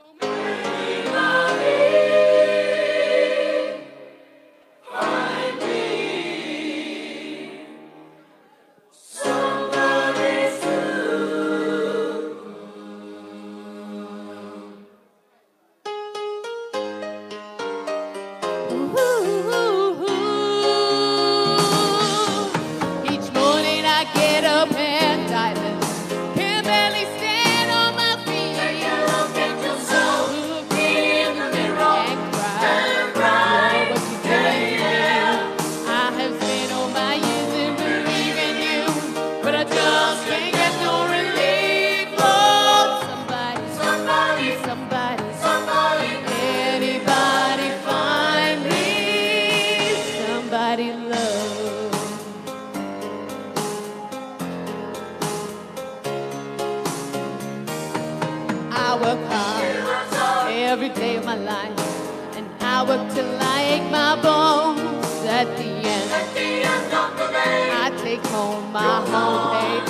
moment. every day of my life. And I work till I ache my bones. At the end, at the end of the day, I take home my home pay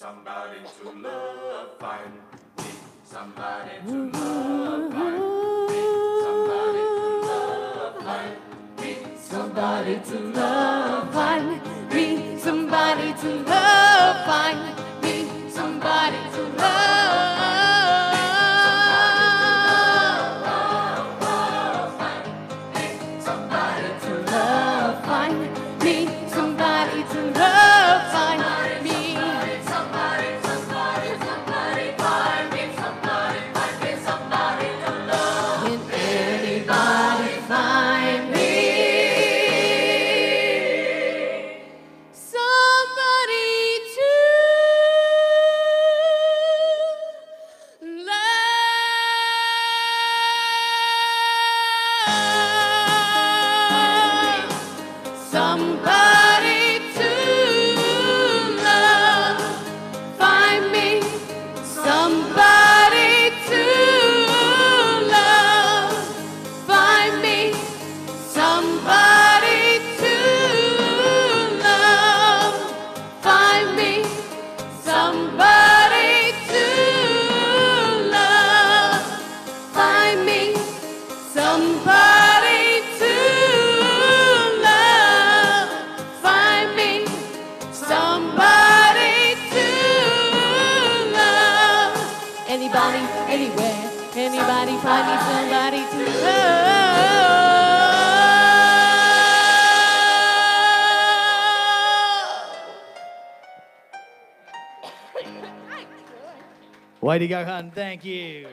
Somebody to love, find me. Somebody to love, find me. Somebody to love, find me. Somebody to love, find me. Somebody to love, find me. Somebody to love. Somebody to love. somebody. anybody, anywhere. Anybody, find me somebody to love. Way to go. Thank you.